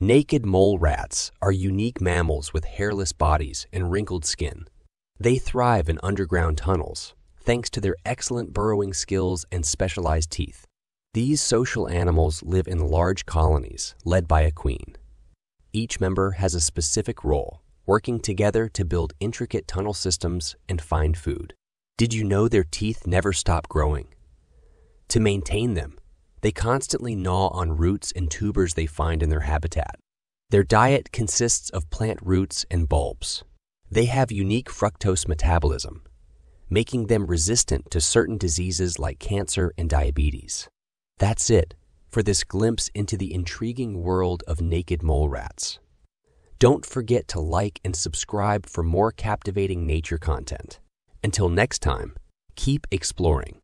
Naked mole rats are unique mammals with hairless bodies and wrinkled skin. They thrive in underground tunnels, thanks to their excellent burrowing skills and specialized teeth. These social animals live in large colonies led by a queen. Each member has a specific role, working together to build intricate tunnel systems and find food. Did you know their teeth never stop growing? To maintain them, they constantly gnaw on roots and tubers they find in their habitat. Their diet consists of plant roots and bulbs. They have unique fructose metabolism, making them resistant to certain diseases like cancer and diabetes. That's it for this glimpse into the intriguing world of naked mole rats. Don't forget to like and subscribe for more captivating nature content. Until next time, keep exploring.